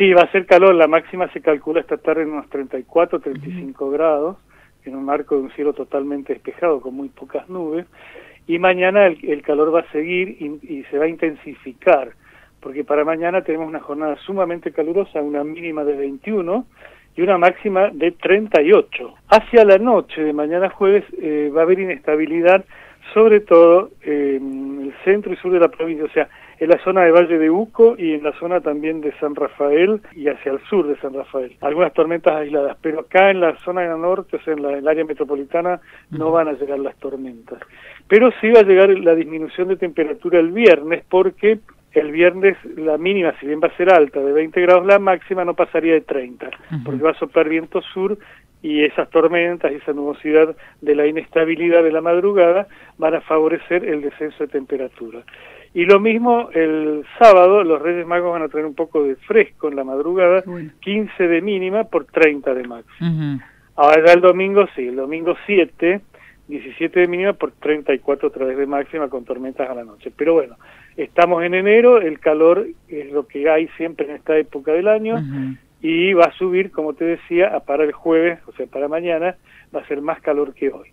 Sí, va a ser calor, la máxima se calcula esta tarde en unos 34, 35 grados, en un marco de un cielo totalmente despejado con muy pocas nubes, y mañana el, calor va a seguir y, se va a intensificar, porque para mañana tenemos una jornada sumamente calurosa, una mínima de 21 y una máxima de 38. Hacia la noche de mañana jueves eh, va a haber inestabilidad, sobre todo en el centro y sur de la provincia, o sea, en la zona de Valle de Uco y en la zona también de San Rafael y hacia el sur de San Rafael. Algunas tormentas aisladas, pero acá en la zona del norte, o sea, en la, el área metropolitana, no van a llegar las tormentas. Pero sí va a llegar la disminución de temperatura el viernes porque el viernes la mínima, si bien va a ser alta, de 20 grados, la máxima no pasaría de 30, porque va a soplar viento sur y esas tormentas y esa nubosidad de la inestabilidad de la madrugada van a favorecer el descenso de temperatura. Y lo mismo el sábado, los Reyes Magos van a traer un poco de fresco en la madrugada, 15 de mínima por 30 de máxima. Ahora ya el domingo sí, el domingo 7, 17 de mínima por 34 otra vez de máxima con tormentas a la noche. Pero bueno, estamos en enero, el calor es lo que hay siempre en esta época del año y va a subir, como te decía, para el jueves, o sea, para mañana, va a ser más calor que hoy.